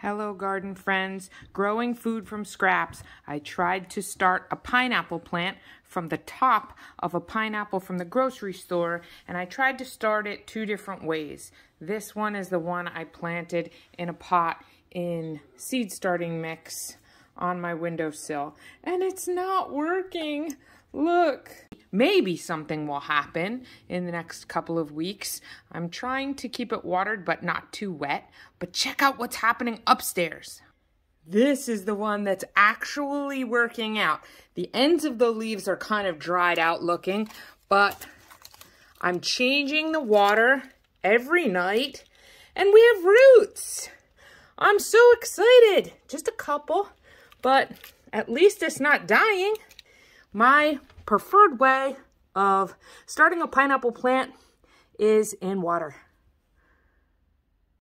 Hello, garden friends. Growing food from scraps. I tried to start a pineapple plant from the top of a pineapple from the grocery store, and I tried to start it two different ways. This one is the one I planted in a pot in seed starting mix on my windowsill, and it's not working. Look, maybe something will happen in the next couple of weeks. I'm trying to keep it watered but not too wet. But check out what's happening upstairs. This is the one that's actually working out. The ends of the leaves are kind of dried out looking, but I'm changing the water every night and we have roots. I'm so excited. Just a couple, but at least it's not dying. My preferred way of starting a pineapple plant is in water.